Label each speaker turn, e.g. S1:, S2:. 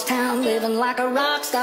S1: town, living like a rock star.